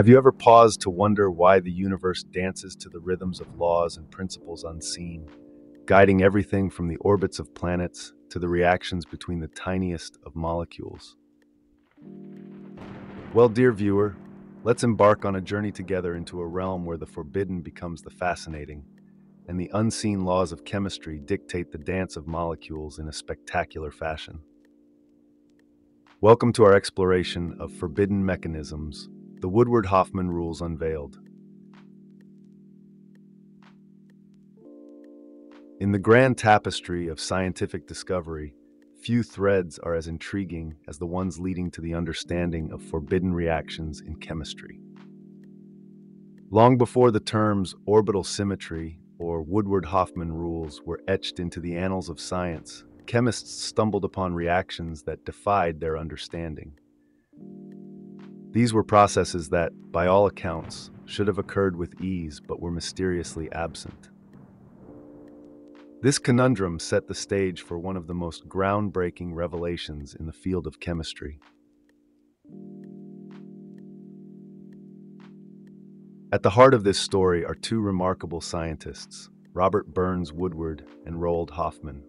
Have you ever paused to wonder why the universe dances to the rhythms of laws and principles unseen, guiding everything from the orbits of planets to the reactions between the tiniest of molecules? Well, dear viewer, let's embark on a journey together into a realm where the forbidden becomes the fascinating, and the unseen laws of chemistry dictate the dance of molecules in a spectacular fashion. Welcome to our exploration of forbidden mechanisms, the Woodward Hoffmann rules unveiled. In the grand tapestry of scientific discovery, few threads are as intriguing as the ones leading to the understanding of forbidden reactions in chemistry. Long before the terms orbital symmetry or Woodward Hoffmann rules were etched into the annals of science, chemists stumbled upon reactions that defied their understanding. These were processes that, by all accounts, should have occurred with ease but were mysteriously absent. This conundrum set the stage for one of the most groundbreaking revelations in the field of chemistry. At the heart of this story are two remarkable scientists, Robert Burns Woodward and Roald Hoffmann.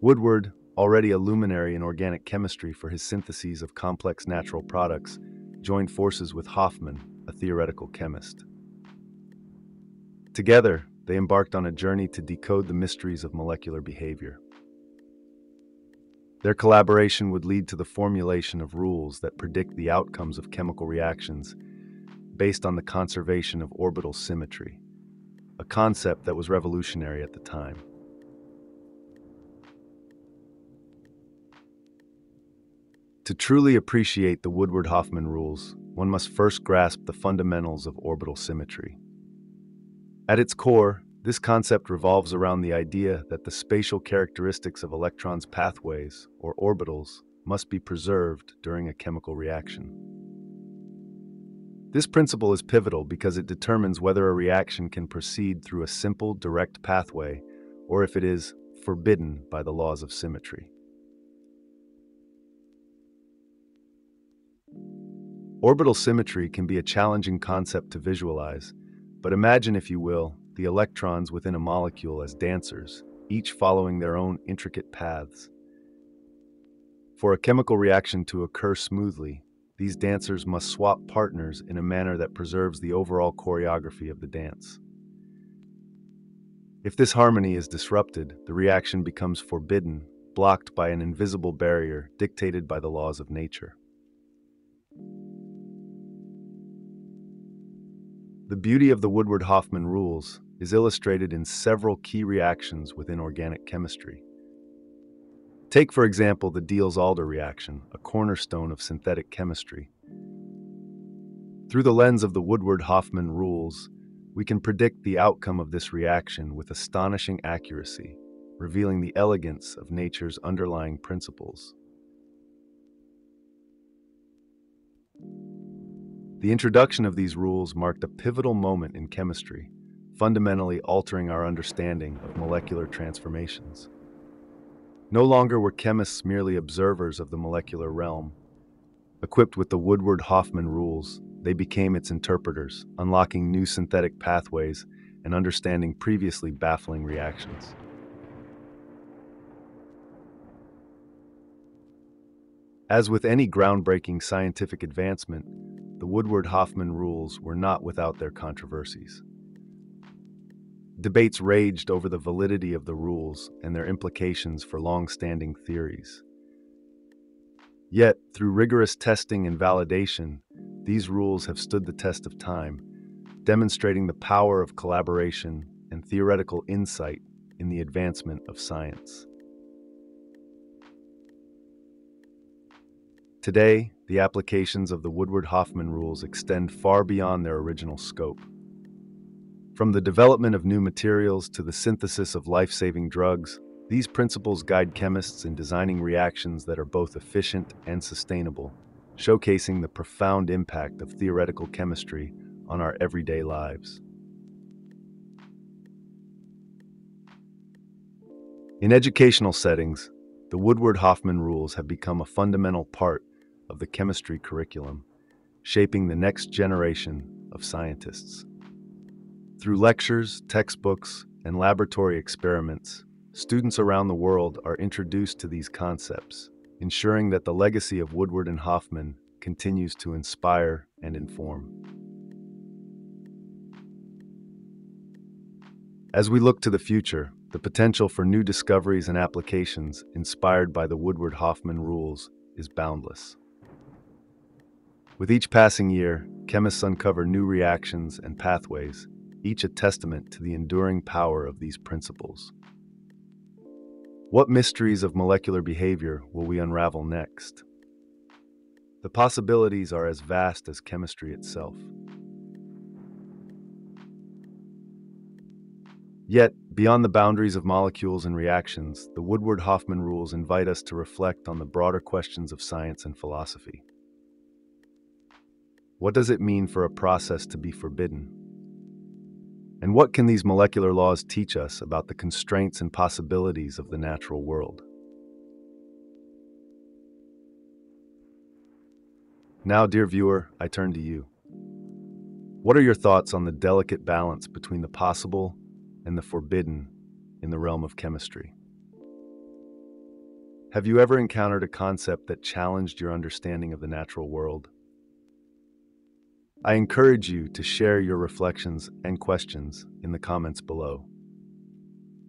Woodward, already a luminary in organic chemistry for his syntheses of complex natural products, joined forces with Hoffmann, a theoretical chemist. Together, they embarked on a journey to decode the mysteries of molecular behavior. Their collaboration would lead to the formulation of rules that predict the outcomes of chemical reactions based on the conservation of orbital symmetry, a concept that was revolutionary at the time. To truly appreciate the Woodward-Hoffmann rules, one must first grasp the fundamentals of orbital symmetry. At its core, this concept revolves around the idea that the spatial characteristics of electrons' pathways, or orbitals, must be preserved during a chemical reaction. This principle is pivotal because it determines whether a reaction can proceed through a simple, direct pathway or if it is forbidden by the laws of symmetry. Orbital symmetry can be a challenging concept to visualize, but imagine, if you will, the electrons within a molecule as dancers, each following their own intricate paths. For a chemical reaction to occur smoothly, these dancers must swap partners in a manner that preserves the overall choreography of the dance. If this harmony is disrupted, the reaction becomes forbidden, blocked by an invisible barrier dictated by the laws of nature. The beauty of the Woodward-Hoffmann rules is illustrated in several key reactions within organic chemistry. Take, for example, the Diels-Alder reaction, a cornerstone of synthetic chemistry. Through the lens of the Woodward-Hoffmann rules, we can predict the outcome of this reaction with astonishing accuracy, revealing the elegance of nature's underlying principles. The introduction of these rules marked a pivotal moment in chemistry, fundamentally altering our understanding of molecular transformations. No longer were chemists merely observers of the molecular realm. Equipped with the Woodward-Hoffmann rules, they became its interpreters, unlocking new synthetic pathways and understanding previously baffling reactions. As with any groundbreaking scientific advancement, the Woodward-Hoffmann rules were not without their controversies. Debates raged over the validity of the rules and their implications for long-standing theories. Yet, through rigorous testing and validation, these rules have stood the test of time, demonstrating the power of collaboration and theoretical insight in the advancement of science. Today, the applications of the Woodward-Hoffmann rules extend far beyond their original scope. From the development of new materials to the synthesis of life-saving drugs, these principles guide chemists in designing reactions that are both efficient and sustainable, showcasing the profound impact of theoretical chemistry on our everyday lives. In educational settings, the Woodward-Hoffmann rules have become a fundamental part of the chemistry curriculum, shaping the next generation of scientists. Through lectures, textbooks, and laboratory experiments, students around the world are introduced to these concepts, ensuring that the legacy of Woodward and Hoffmann continues to inspire and inform. As we look to the future, the potential for new discoveries and applications inspired by the Woodward Hoffmann rules is boundless. With each passing year, chemists uncover new reactions and pathways, each a testament to the enduring power of these principles. What mysteries of molecular behavior will we unravel next? The possibilities are as vast as chemistry itself. Yet, beyond the boundaries of molecules and reactions, the Woodward Hoffmann rules invite us to reflect on the broader questions of science and philosophy. What does it mean for a process to be forbidden? And what can these molecular laws teach us about the constraints and possibilities of the natural world? Now, dear viewer, I turn to you. What are your thoughts on the delicate balance between the possible and the forbidden in the realm of chemistry? Have you ever encountered a concept that challenged your understanding of the natural world? I encourage you to share your reflections and questions in the comments below.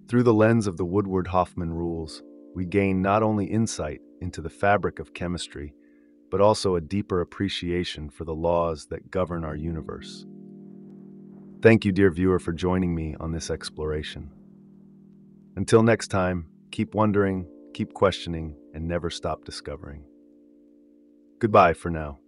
Through the lens of the Woodward Hoffmann rules, we gain not only insight into the fabric of chemistry, but also a deeper appreciation for the laws that govern our universe. Thank you, dear viewer, for joining me on this exploration. Until next time, keep wondering, keep questioning, and never stop discovering. Goodbye for now.